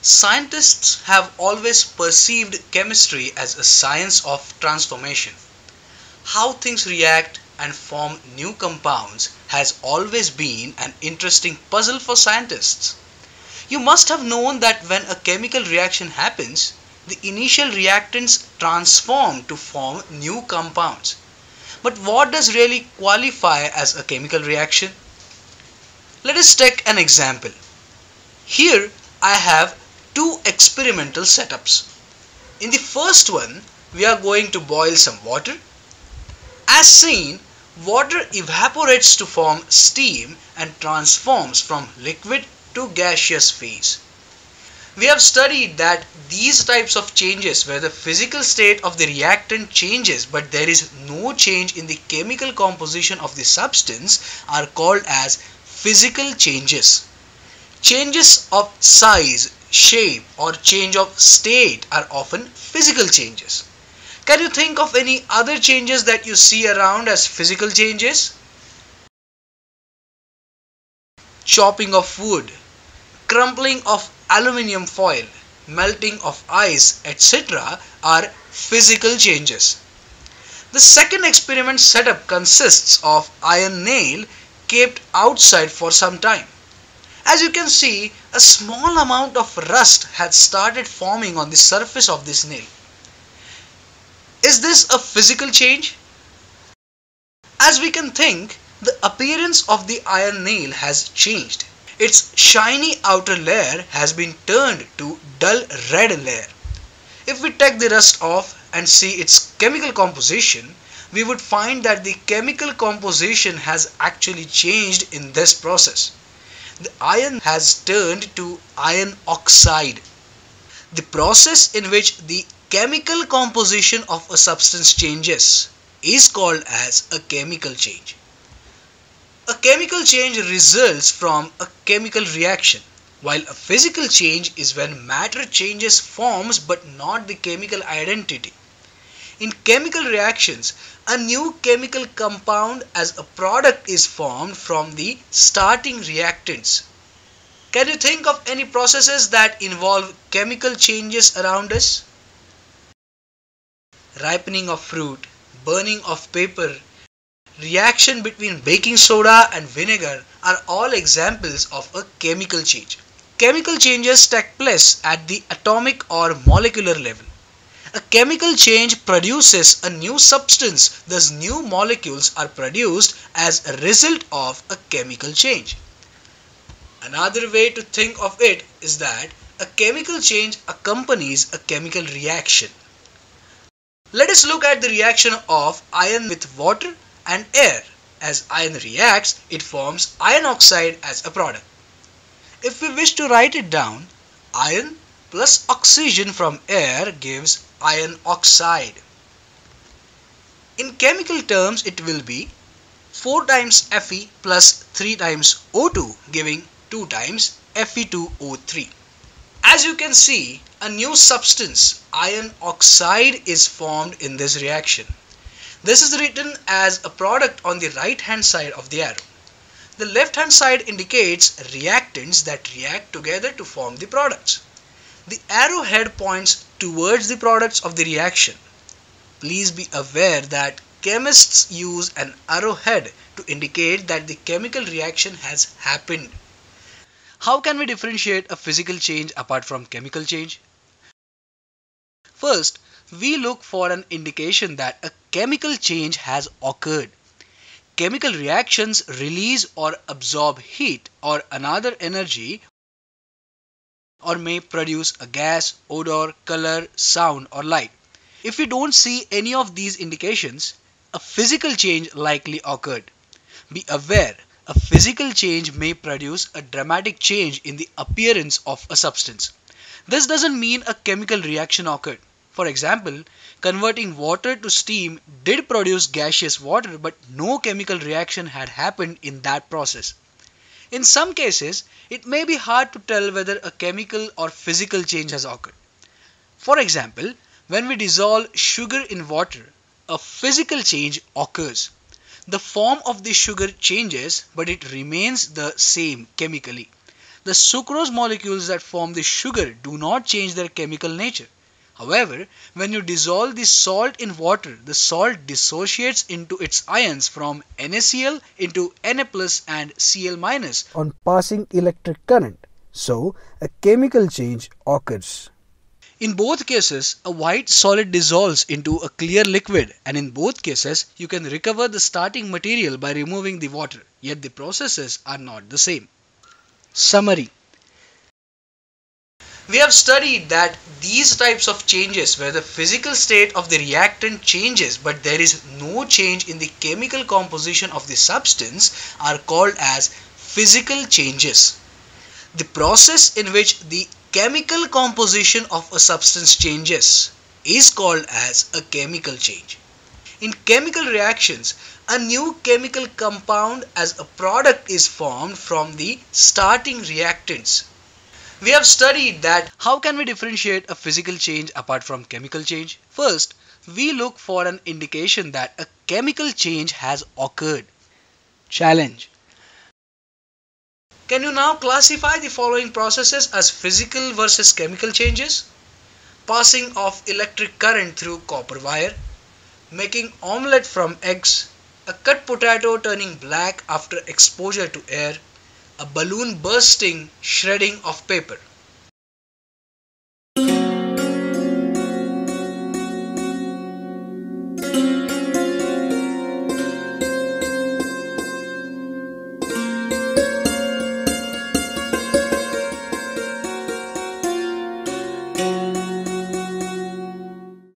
Scientists have always perceived chemistry as a science of transformation. How things react and form new compounds has always been an interesting puzzle for scientists. You must have known that when a chemical reaction happens, the initial reactants transform to form new compounds. But what does really qualify as a chemical reaction? Let us take an example. Here I have two experimental setups. In the first one, we are going to boil some water. As seen, water evaporates to form steam and transforms from liquid to gaseous phase. We have studied that these types of changes where the physical state of the reactant changes but there is no change in the chemical composition of the substance are called as physical changes. Changes of size, shape or change of state are often physical changes. Can you think of any other changes that you see around as physical changes? Chopping of wood, crumpling of aluminium foil, melting of ice, etc. are physical changes. The second experiment setup consists of iron nail kept outside for some time. As you can see, a small amount of rust had started forming on the surface of this nail. Is this a physical change? As we can think, the appearance of the iron nail has changed. Its shiny outer layer has been turned to dull red layer. If we take the rust off and see its chemical composition, we would find that the chemical composition has actually changed in this process the iron has turned to iron oxide. The process in which the chemical composition of a substance changes is called as a chemical change. A chemical change results from a chemical reaction while a physical change is when matter changes forms but not the chemical identity. In chemical reactions, a new chemical compound as a product is formed from the starting reactants. Can you think of any processes that involve chemical changes around us? Ripening of fruit, burning of paper, reaction between baking soda and vinegar are all examples of a chemical change. Chemical changes take place at the atomic or molecular level. A chemical change produces a new substance, thus new molecules are produced as a result of a chemical change. Another way to think of it is that a chemical change accompanies a chemical reaction. Let us look at the reaction of iron with water and air. As iron reacts, it forms iron oxide as a product. If we wish to write it down, iron plus oxygen from air gives iron oxide. In chemical terms it will be 4 times Fe plus 3 times O2 giving 2 times Fe2O3. As you can see, a new substance, iron oxide is formed in this reaction. This is written as a product on the right hand side of the arrow. The left hand side indicates reactants that react together to form the products. The arrowhead points towards the products of the reaction. Please be aware that chemists use an arrowhead to indicate that the chemical reaction has happened. How can we differentiate a physical change apart from chemical change? First, we look for an indication that a chemical change has occurred. Chemical reactions release or absorb heat or another energy or may produce a gas, odor, color, sound or light. If we don't see any of these indications, a physical change likely occurred. Be aware, a physical change may produce a dramatic change in the appearance of a substance. This doesn't mean a chemical reaction occurred. For example, converting water to steam did produce gaseous water but no chemical reaction had happened in that process. In some cases, it may be hard to tell whether a chemical or physical change has occurred. For example, when we dissolve sugar in water, a physical change occurs. The form of the sugar changes, but it remains the same chemically. the sucrose molecules that form the sugar do not change their chemical nature. However, when you dissolve the salt in water, the salt dissociates into its ions from NaCl into Na plus and Cl on passing electric current. So, a chemical change occurs. In both cases, a white solid dissolves into a clear liquid and in both cases, you can recover the starting material by removing the water, yet the processes are not the same. Summary We have studied that these types of changes where the physical state of the reactant changes but there is no change in the chemical composition of the substance are called as physical changes. The process in which the chemical composition of a substance changes is called as a chemical change. In chemical reactions, a new chemical compound as a product is formed from the starting reactants. We have studied that how can we differentiate a physical change apart from chemical change? First, we look for an indication that a chemical change has occurred. Challenge can you now classify the following processes as physical versus chemical changes? Passing of electric current through copper wire, making omelette from eggs, a cut potato turning black after exposure to air, a balloon bursting, shredding of paper.